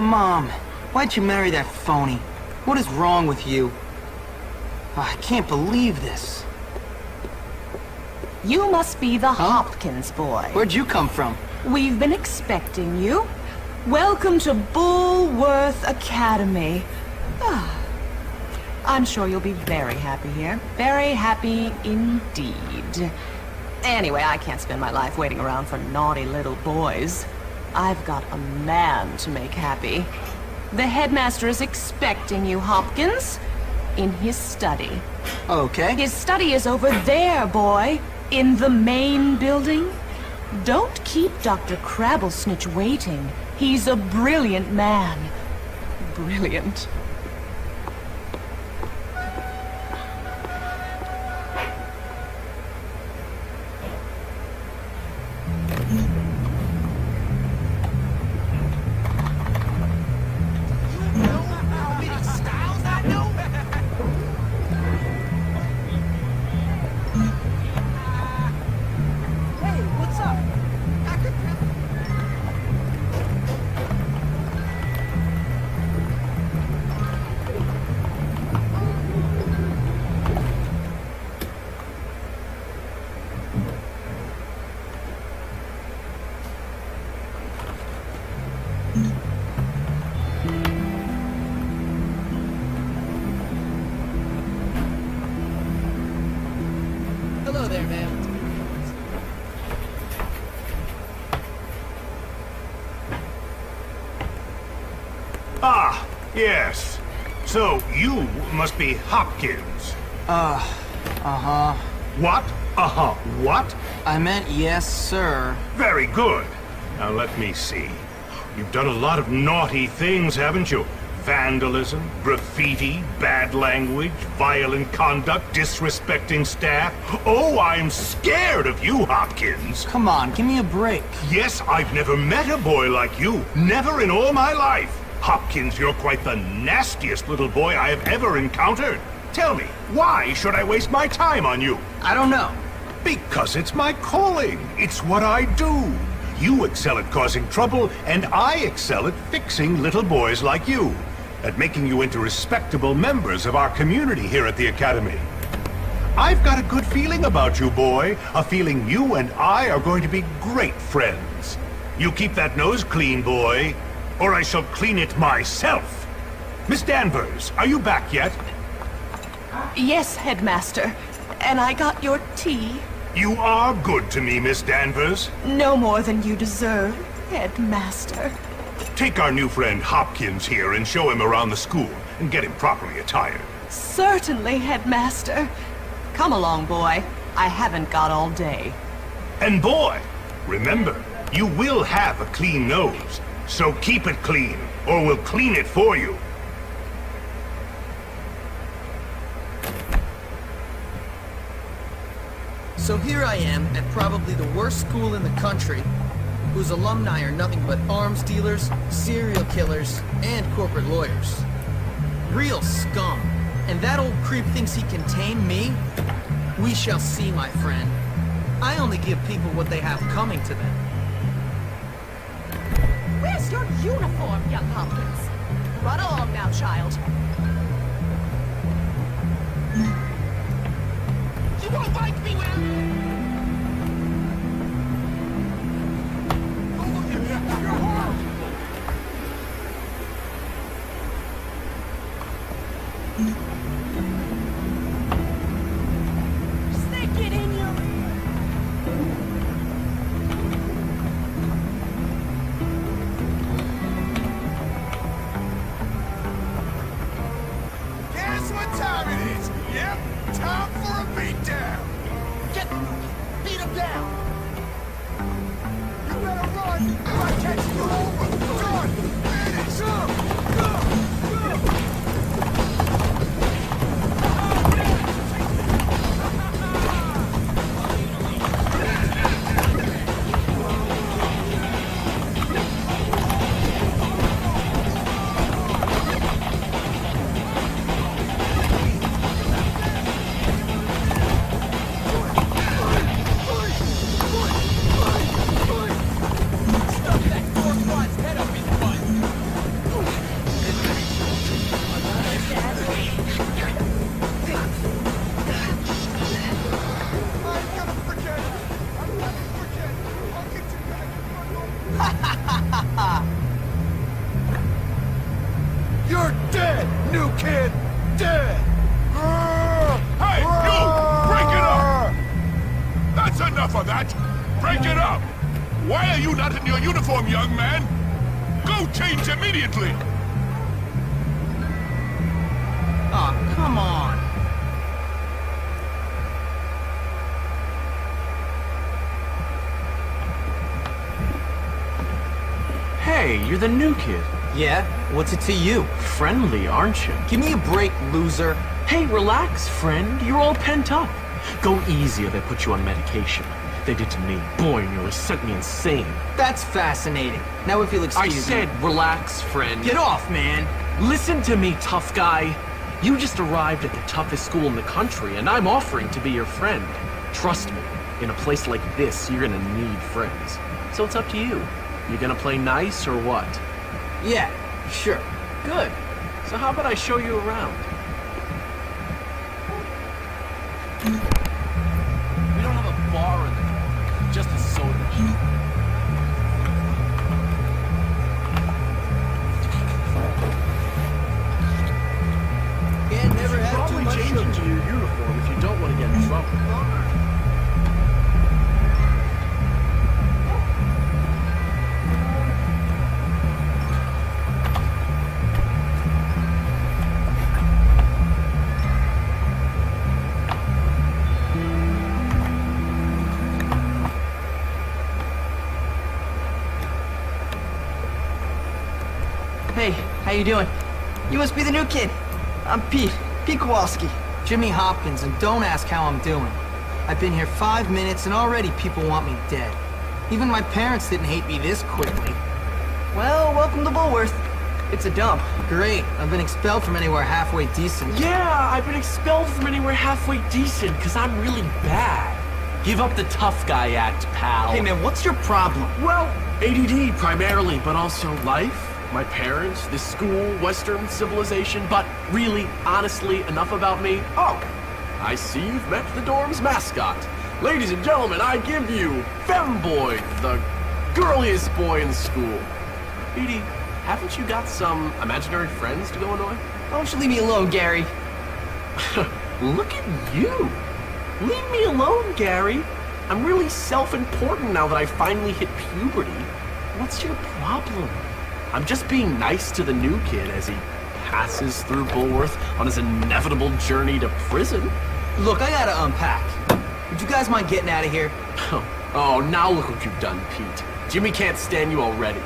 Mom, why'd you marry that phony? What is wrong with you? Oh, I can't believe this. You must be the Hopkins boy. Where'd you come from? We've been expecting you. Welcome to Bullworth Academy. Ah. I'm sure you'll be very happy here. Very happy indeed. Anyway, I can't spend my life waiting around for naughty little boys. I've got a man to make happy. The headmaster is expecting you, Hopkins. In his study. Okay. His study is over there, boy. In the main building. Don't keep Dr. Crabblesnitch waiting. He's a brilliant man. Brilliant. Ah, yes. So, you must be Hopkins. Uh, uh-huh. What? Uh-huh. What? I meant yes, sir. Very good. Now let me see. You've done a lot of naughty things, haven't you? Vandalism, graffiti, bad language, violent conduct, disrespecting staff. Oh, I'm scared of you, Hopkins. Come on, give me a break. Yes, I've never met a boy like you. Never in all my life. Hopkins, you're quite the nastiest little boy I have ever encountered. Tell me, why should I waste my time on you? I don't know. Because it's my calling. It's what I do. You excel at causing trouble, and I excel at fixing little boys like you. At making you into respectable members of our community here at the Academy. I've got a good feeling about you, boy. A feeling you and I are going to be great friends. You keep that nose clean, boy, or I shall clean it myself. Miss Danvers, are you back yet? Yes, headmaster. And I got your tea. You are good to me, Miss Danvers. No more than you deserve, headmaster. Take our new friend Hopkins here and show him around the school and get him properly attired. Certainly, headmaster. Come along, boy. I haven't got all day. And boy, remember, you will have a clean nose. So keep it clean, or we'll clean it for you. So here I am at probably the worst school in the country, whose alumni are nothing but arms dealers, serial killers, and corporate lawyers. Real scum. And that old creep thinks he can tame me? We shall see, my friend. I only give people what they have coming to them. Uniform, young Hopkins? Run along now, child. You won't like me when Stick it is. Yep, time for a beatdown. Get beat him down. You better run or I catch you all. Enough of that! Break it up! Why are you not in your uniform, young man? Go change immediately! Oh, come on. Hey, you're the new kid. Yeah? What's it to you? Friendly, aren't you? Give me a break, loser. Hey, relax, friend. You're all pent up. Go easy or they put you on medication. They did to me. Boy, nearly sent me insane. That's fascinating. Now if you'll I excuse me. said relax, friend. Get off, man. Listen to me, tough guy. You just arrived at the toughest school in the country, and I'm offering to be your friend. Trust me, in a place like this, you're gonna need friends. So it's up to you. You gonna play nice or what? Yeah, sure. Good. So how about I show you around? We don't have a bar in the just a soda. Can't never have too Probably much change into your uniform if you don't want to get in trouble. How you doing? You must be the new kid. I'm Pete. Pete Kowalski. Jimmy Hopkins, and don't ask how I'm doing. I've been here five minutes, and already people want me dead. Even my parents didn't hate me this quickly. Well, welcome to Bullworth. It's a dump. Great, I've been expelled from anywhere halfway decent. Yeah, I've been expelled from anywhere halfway decent because I'm really bad. Give up the tough guy act, pal. Hey man, what's your problem? Well, ADD primarily, but also life, my parents, this school, Western civilization. But really, honestly, enough about me. Oh, I see you've met the dorm's mascot. Ladies and gentlemen, I give you Femboy, the girliest boy in school. Edie, haven't you got some imaginary friends to go annoy? Why don't you leave me alone, Gary? Look at you. Leave me alone, Gary. I'm really self-important now that I finally hit puberty. What's your problem? I'm just being nice to the new kid as he passes through Bullworth on his inevitable journey to prison. Look, I gotta unpack. Would you guys mind getting out of here? Oh, now look what you've done, Pete. Jimmy can't stand you already.